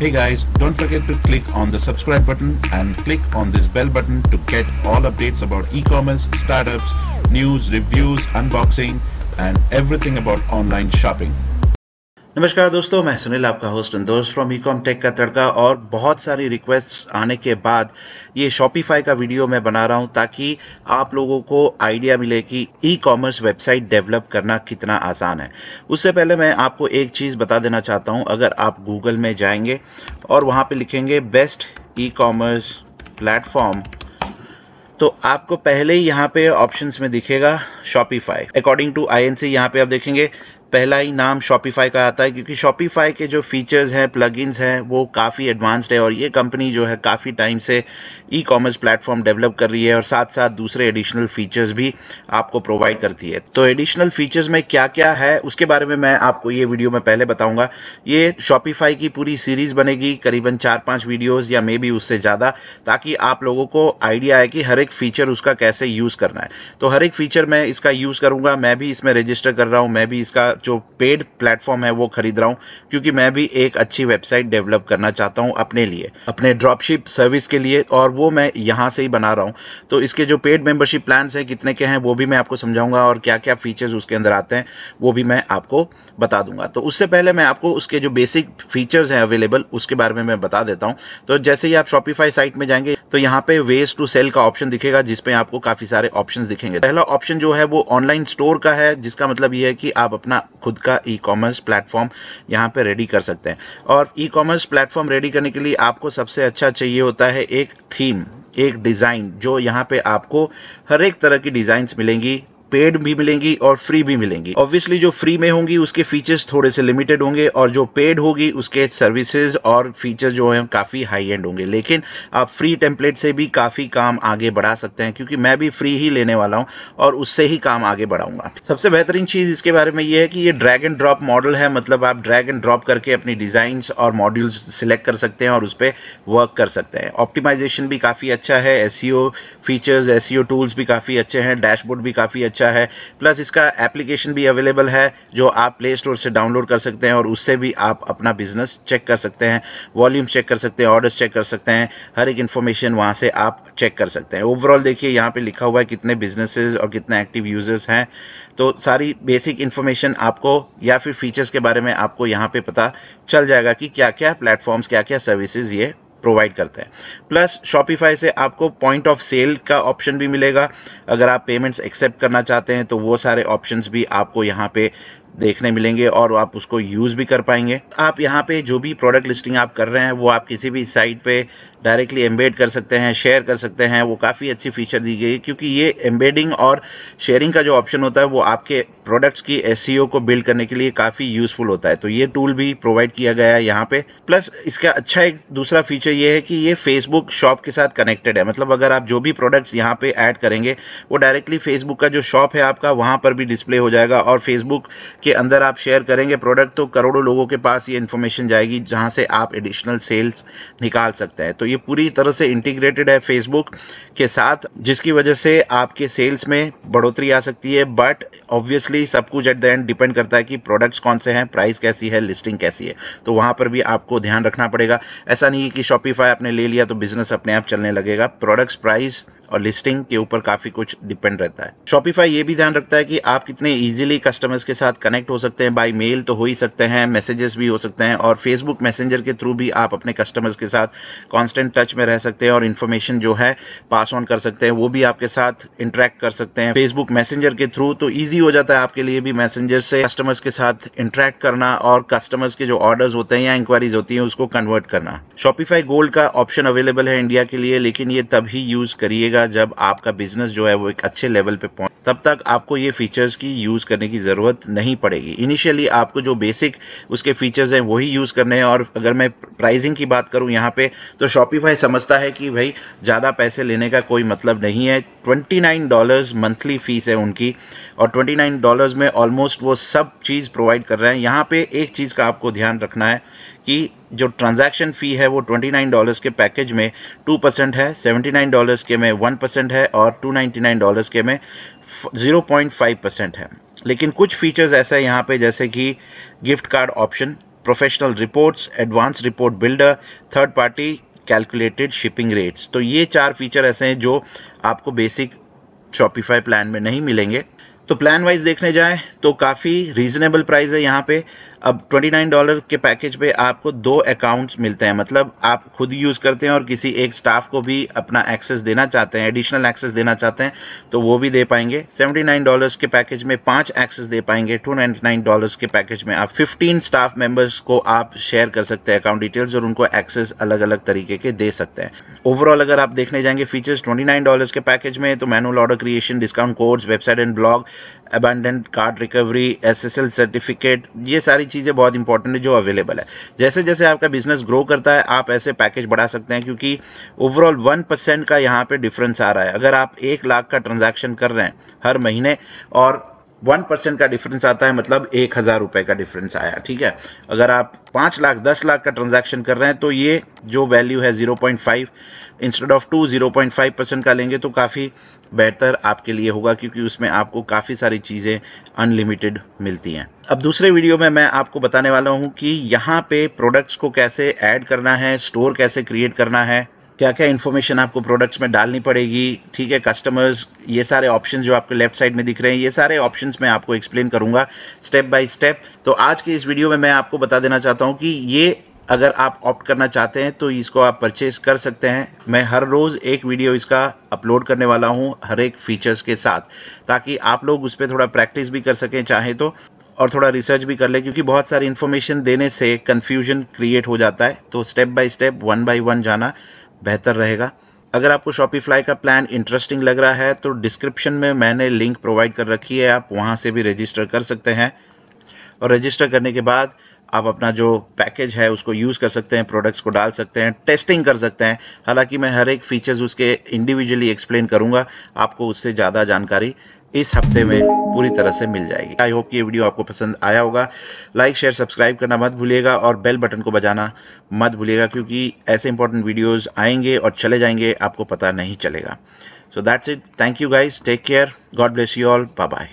Hey guys, don't forget to click on the subscribe button and click on this bell button to get all updates about e-commerce, startups, news, reviews, unboxing and everything about online shopping. नमस्कार दोस्तों, मैं सुनील आपका host दोस्त from e com take का तड़का और बहुत सारी requests आने के बाद ये शॉपिफाई का वीडियो मैं बना रहा हूँ ताकि आप लोगों को आइडिया मिले कि ई कॉमर्स वेबसाइट डेवलप करना कितना आसान है। उससे पहले मैं आपको एक चीज़ बता देना चाहता हूँ, अगर आप गूगल में जाएँगे और वहाँ पर लिखेंगे बेस्ट ई कॉमर्स प्लेटफॉर्म तो आपको पहले ही यहाँ पे ऑप्शंस में दिखेगा Shopify according to I N C यहाँ पे आप देखेंगे पहला ही नाम शॉपिफाई का आता है, क्योंकि शॉपिफाई के जो फीचर्स हैं प्लगइन्स हैं, वो काफ़ी एडवांस्ड है और ये कंपनी जो है काफ़ी टाइम से ई कॉमर्स प्लेटफॉर्म डेवलप कर रही है और साथ साथ दूसरे एडिशनल फीचर्स भी आपको प्रोवाइड करती है। तो एडिशनल फीचर्स में क्या क्या है, उसके बारे में मैं आपको ये वीडियो में पहले बताऊँगा। ये शॉपिफाई की पूरी सीरीज़ बनेगी, करीबन चार पाँच वीडियोज़ या मे बी उससे ज़्यादा, ताकि आप लोगों को आइडिया आए कि हर एक फीचर उसका कैसे यूज़ करना है। तो हर एक फीचर मैं इसका यूज़ करूँगा, मैं भी इसमें रजिस्टर कर रहा हूँ, मैं भी इसका जो पेड प्लेटफॉर्म है वो खरीद रहा हूँ, क्योंकि मैं भी एक अच्छी वेबसाइट डेवलप करना चाहता हूँ अपने लिए, अपने ड्रॉपशिप सर्विस के लिए, और वो मैं यहाँ से ही बना रहा हूँ। तो इसके जो पेड मेंबरशिप प्लान्स हैं, कितने के हैं, वो भी मैं आपको समझाऊँगा, और क्या क्या फीचर्स उसके अंदर आते हैं, वो भी मैं आपको बता दूँगा। तो उससे पहले मैं आपको उसके जो बेसिक फीचर्स हैं अवेलेबल उसके बारे में मैं बता देता हूँ। तो जैसे ही आप शॉपिफाई साइट में जाएँगे तो यहाँ पे वेस्ट टू सेल का ऑप्शन दिखेगा जिसपे आपको काफ़ी सारे ऑप्शन दिखेंगे। पहला ऑप्शन जो है, वो ऑनलाइन स्टोर का है, जिसका मतलब ये है कि आप अपना खुद का ई कॉमर्स प्लेटफॉर्म यहाँ पे रेडी कर सकते हैं। और ई कॉमर्स प्लेटफॉर्म रेडी करने के लिए आपको सबसे अच्छा चाहिए होता है एक थीम एक डिज़ाइन जो यहाँ पे आपको हर एक तरह की डिज़ाइंस मिलेंगी। पेड भी मिलेंगी और फ्री भी मिलेंगी। ऑब्वियसली जो फ्री में होंगी, उसके फीचर्स थोड़े से लिमिटेड होंगे और जो पेड होगी, उसके सर्विसेज़ और फीचर्स जो हैं, काफ़ी हाई एंड होंगे। लेकिन आप फ्री टेम्पलेट से भी काफ़ी काम आगे बढ़ा सकते हैं, क्योंकि मैं भी फ्री ही लेने वाला हूँ और उससे ही काम आगे बढ़ाऊँगा। सबसे बेहतरीन चीज़ इसके बारे में ये है कि ये ड्रैग एंड ड्रॉप मॉडल है मतलब आप ड्रैग एंड ड्रॉप करके अपनी डिज़ाइन और मॉड्यूल्स सिलेक्ट कर सकते हैं और उस पर वर्क कर सकते हैं। ऑप्टिमाइजेशन भी काफ़ी अच्छा है एस फीचर्स एस टूल्स भी काफ़ी अच्छे हैं डैशबोर्ड भी काफ़ी अच्छा अच्छा है प्लस इसका एप्लीकेशन भी अवेलेबल है, जो आप प्ले स्टोर से डाउनलोड कर सकते हैं और उससे भी आप अपना बिज़नेस चेक कर सकते हैं वॉल्यूम चेक कर सकते हैं ऑर्डर्स चेक कर सकते हैं, हर एक इन्फॉर्मेशन वहाँ से आप चेक कर सकते हैं। ओवरऑल देखिए, यहाँ पे लिखा हुआ है कितने बिजनेसेस और कितने एक्टिव यूज़र्स हैं। तो सारी बेसिक इन्फॉर्मेशन आपको या फिर फीचर्स के बारे में आपको यहाँ पे पता चल जाएगा कि क्या क्या प्लेटफॉर्म्स क्या क्या सर्विसेज़ ये प्रोवाइड करते हैं। प्लस शॉपिफाई से आपको पॉइंट ऑफ़ सेल का ऑप्शन भी मिलेगा। अगर आप पेमेंट्स एक्सेप्ट करना चाहते हैं तो वो सारे ऑप्शंस भी आपको यहाँ पे देखने मिलेंगे और आप उसको यूज़ भी कर पाएँगे। आप यहाँ पे जो भी प्रोडक्ट लिस्टिंग आप कर रहे हैं, वो आप किसी भी साइट पे डायरेक्टली एम्बेड कर सकते हैं शेयर कर सकते हैं। वो काफ़ी अच्छी फीचर दी गई है क्योंकि ये एम्बेडिंग और शेयरिंग का जो ऑप्शन होता है, वो आपके प्रोडक्ट्स की एस e को बिल्ड करने के लिए काफ़ी यूजफुल होता है। तो ये टूल भी प्रोवाइड किया गया है यहाँ पे। प्लस इसका अच्छा एक दूसरा फीचर ये है कि ये फेसबुक शॉप के साथ कनेक्टेड है। मतलब अगर आप जो भी प्रोडक्ट्स यहाँ पे ऐड करेंगे, वो डायरेक्टली फेसबुक का जो शॉप है आपका, वहाँ पर भी डिस्प्ले हो जाएगा और फेसबुक के अंदर आप शेयर करेंगे प्रोडक्ट तो करोड़ों लोगों के पास ये इन्फॉर्मेशन जाएगी जहाँ से आप एडिशनल सेल्स निकाल सकते हैं। तो ये पूरी तरह से इंटीग्रेटेड है फेसबुक के साथ, जिसकी वजह से आपके सेल्स में बढ़ोतरी आ सकती है। बट ऑब्वियसली सब कुछ एट द एंड डिपेंड करता है कि प्रोडक्ट्स कौन से हैं प्राइस कैसी है लिस्टिंग कैसी है। तो वहाँ पर भी आपको ध्यान रखना पड़ेगा। ऐसा नहीं है कि शॉपिफाई आपने ले लिया तो बिज़नेस अपने आप चलने लगेगा। प्रोडक्ट्स प्राइस और लिस्टिंग के ऊपर काफ़ी कुछ डिपेंड रहता है। शॉपिफाई ये भी ध्यान रखता है कि आप कितने इजीली कस्टमर्स के साथ कनेक्ट हो सकते हैं बाय मेल तो हो ही सकते हैं मैसेजेस भी हो सकते हैं, और फेसबुक मैसेंजर के थ्रू भी आप अपने कस्टमर्स के साथ कॉन्स्टेंट टच में रह सकते हैं और इन्फॉर्मेशन जो है पास ऑन कर सकते हैं, वो भी आपके साथ इंटरेक्ट कर सकते हैं। फेसबुक मैसेंजर के थ्रू तो ईजी हो जाता है आपके लिए भी मैसेंजर से कस्टमर्स के साथ इंटरेक्ट करना और कस्टमर्स के जो ऑर्डर्स होते हैं या इंक्वायरीज होती हैं, उसको कन्वर्ट करना। शॉपिफाई गोल्ड का ऑप्शन अवेलेबल है इंडिया के लिए, लेकिन ये तभी यूज़ करिएगा जब आपका बिज़नेस जो है वो एक अच्छे लेवल पे पहुँच तब तक आपको ये फीचर्स की यूज़ करने की ज़रूरत नहीं पड़ेगी। इनिशियली आपको जो बेसिक उसके फीचर्स हैं, वही यूज़ करने हैं। और अगर मैं प्राइसिंग की बात करूँ यहाँ पे तो शॉपिफाई समझता है कि भाई, ज़्यादा पैसे लेने का कोई मतलब नहीं है। Twenty nine dollars monthly fees है उनकी। और ट्वेंटी नाइन डॉलर्स में ऑलमोस्ट वो सब चीज़ प्रोवाइड कर रहे हैं। यहाँ पर एक चीज़ का आपको ध्यान रखना है कि जो ट्रांजैक्शन फ़ी है, वो ट्वेंटी नाइन डॉलर्स के पैकेज में टू परसेंट है सेवेंटी नाइन डॉलर्स के में वन परसेंट है और टू नाइन्टी नाइन डॉलर्स के में ज़ीरो पॉइंट फाइव परसेंट है। लेकिन कुछ फीचर्स ऐसे हैं यहाँ पे, जैसे कि gift card option professional reports advance report builder third party calculated shipping rates तो ये चार फीचर ऐसे हैं जो आपको बेसिक शॉपिफाई प्लान में नहीं मिलेंगे। तो प्लान वाइज देखने जाए तो काफ़ी रीजनेबल प्राइस है यहाँ पे। अब 29 डॉलर के पैकेज पे आपको दो अकाउंट्स मिलते हैं। मतलब आप खुद यूज़ करते हैं और किसी एक स्टाफ को भी अपना एक्सेस देना चाहते हैं एडिशनल एक्सेस देना चाहते हैं तो वो भी दे पाएँगे। 79 डॉलर्स के पैकेज में पाँच एक्सेस दे पाएँगे। 299 डॉलर्स के पैकेज में आप 15 स्टाफ मेंबर्स को आप शेयर कर सकते हैं अकाउंट डिटेल्स और उनको एक्सेस अलग अलग तरीके के दे सकते हैं। ओवरऑल अगर आप देखने जाएँगे फीचर्स ट्वेंटी डॉलर्स के पैकेज में तो manual order creation discount codes website and blog abandoned card recovery SSL certificate ये सारी चीज़ें बहुत इंपॉर्टेंट है, जो अवेलेबल है। जैसे जैसे आपका बिज़नेस ग्रो करता है, आप ऐसे पैकेज बढ़ा सकते हैं, क्योंकि ओवरऑल वन परसेंट का यहाँ पे डिफरेंस आ रहा है। अगर आप एक लाख का ट्रांजैक्शन कर रहे हैं हर महीने और वन परसेंट का डिफरेंस आता है मतलब एक हज़ार रुपये का डिफरेंस आया, ठीक है? अगर आप पाँच लाख, दस लाख का ट्रांजैक्शन कर रहे हैं तो ये जो वैल्यू है zero point five instead of two zero point five percent का लेंगे तो काफ़ी बेहतर आपके लिए होगा, क्योंकि उसमें आपको काफ़ी सारी चीज़ें अनलिमिटेड मिलती हैं। अब दूसरे वीडियो में मैं आपको बताने वाला हूँ कि यहाँ पे प्रोडक्ट्स को कैसे ऐड करना है स्टोर कैसे क्रिएट करना है क्या क्या इन्फॉर्मेशन आपको प्रोडक्ट्स में डालनी पड़ेगी? ठीक है कस्टमर्स ये सारे ऑप्शंस जो आपके लेफ़्ट साइड में दिख रहे हैं, ये सारे ऑप्शंस मैं आपको एक्सप्लेन करूँगा स्टेप बाय स्टेप तो आज के इस वीडियो में मैं आपको बता देना चाहता हूँ कि ये अगर आप ऑप्ट करना चाहते हैं तो इसको आप परचेज कर सकते हैं। मैं हर रोज़ एक वीडियो इसका अपलोड करने वाला हूँ, हर एक फीचर्स के साथ, ताकि आप लोग उस पर थोड़ा प्रैक्टिस भी कर सकें, चाहे तो और थोड़ा रिसर्च भी कर ले, क्योंकि बहुत सारी इन्फॉर्मेशन देने से कन्फ्यूज़न क्रिएट हो जाता है। तो step by step one by one जाना। बेहतर रहेगा। अगर आपको शॉपिफ्लाई का प्लान इंटरेस्टिंग लग रहा है तो डिस्क्रिप्शन में मैंने लिंक प्रोवाइड कर रखी है। आप वहाँ से भी रजिस्टर कर सकते हैं। और रजिस्टर करने के बाद आप अपना जो पैकेज है, उसको यूज़ कर सकते हैं प्रोडक्ट्स को डाल सकते हैं टेस्टिंग कर सकते हैं। हालाँकि मैं हर एक फीचर्स उसके इंडिविजुअली एक्सप्लेन करूँगा। आपको उससे ज़्यादा जानकारी इस हफ़्ते में पूरी तरह से मिल जाएगी। आई होप ये वीडियो आपको पसंद आया होगा। लाइक शेयर सब्सक्राइब करना मत भूलिएगा और बेल बटन को बजाना मत भूलिएगा क्योंकि ऐसे इंपॉर्टेंट वीडियोस आएँगे और चले जाएँगे, आपको पता नहीं चलेगा। So that's it thank you guys take care God bless you all bye bye